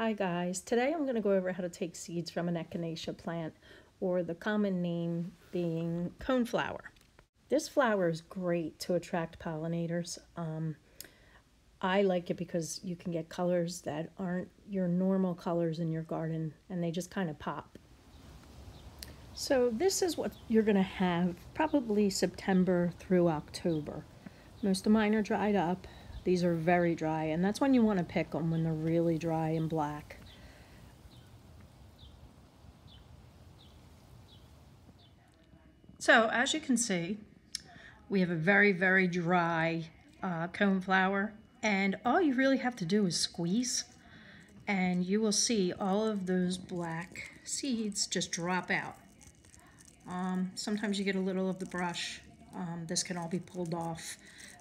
Hi guys, today I'm going to go over how to take seeds from an echinacea plant or the common name being coneflower. This flower is great to attract pollinators. Um, I like it because you can get colors that aren't your normal colors in your garden and they just kind of pop. So this is what you're going to have probably September through October. Most of mine are dried up these are very dry, and that's when you want to pick them, when they're really dry and black. So, as you can see, we have a very, very dry uh, coneflower, and all you really have to do is squeeze, and you will see all of those black seeds just drop out. Um, sometimes you get a little of the brush. Um, this can all be pulled off,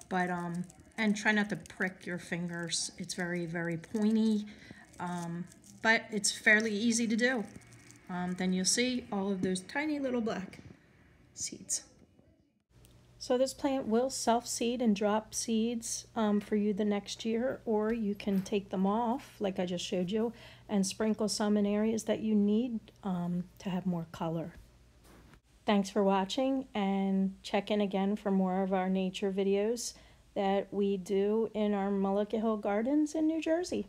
but um, and try not to prick your fingers. It's very, very pointy, um, but it's fairly easy to do. Um, then you'll see all of those tiny little black seeds. So this plant will self-seed and drop seeds um, for you the next year, or you can take them off, like I just showed you, and sprinkle some in areas that you need um, to have more color. Thanks for watching, and check in again for more of our nature videos that we do in our Mullica Hill Gardens in New Jersey.